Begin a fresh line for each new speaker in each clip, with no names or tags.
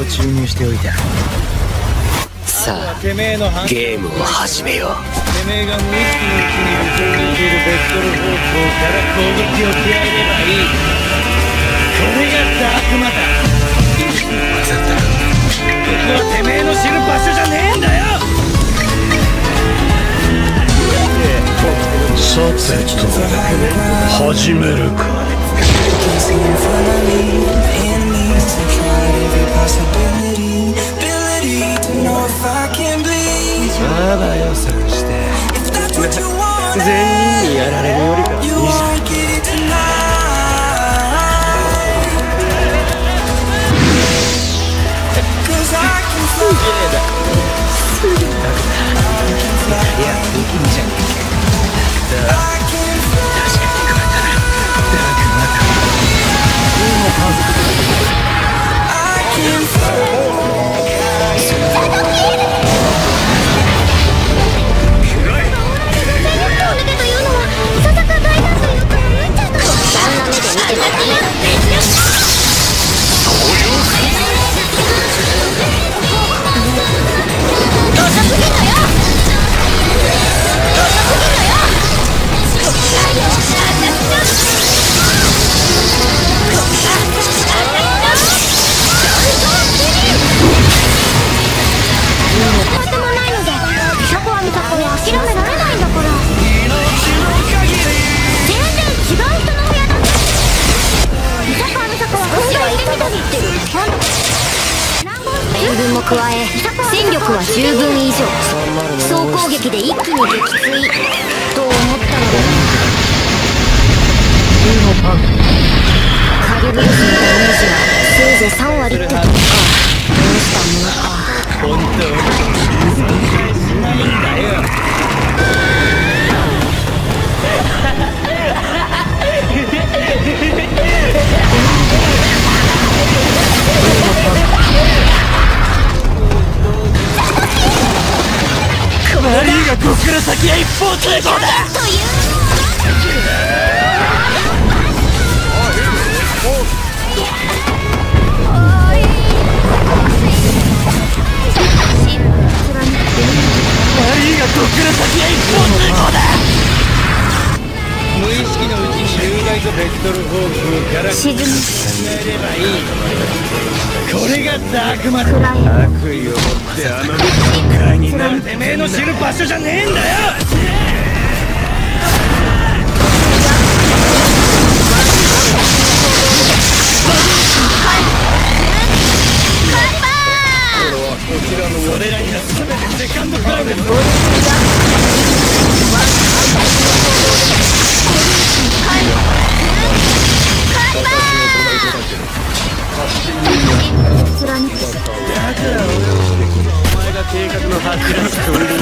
を注入しておいた
さあゲームを始めよう。
てめえが無意識のうちに部長にいているベクトル方向から攻撃を加えればいい。これがダークマここはてめえの知る場所じゃねえんだよ。
さてと始めるか
全員。
遅すぎんのよ加え戦力は十分以上。総攻撃で一気に撃墜。と思ったのだ。こ
っから先は一方通行だ
という
マリーがこっから先は一方通行だ
無意識のうちベクトル方向から
沈む。
えればいいこれがダークマター悪意を持ってあの道の会になるてめえの知る場所じゃねえんだよそうなん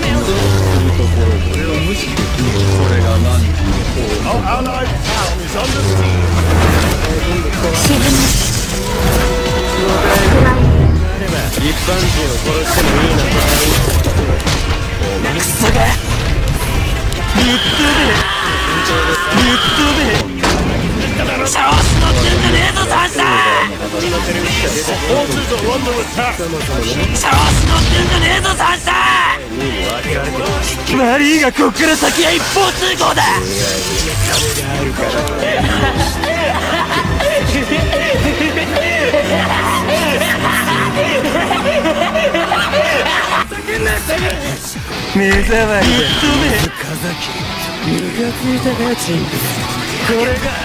だそうところ俺を無視できねえそれが何
沈む暗い
一般人を殺してもいいなんて
調子乗ってんじゃねえぞサンサマリーがこっから先は一方通行だ目障りだぶっ飛べ
ムカついたかチンこれが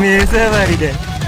目障りだ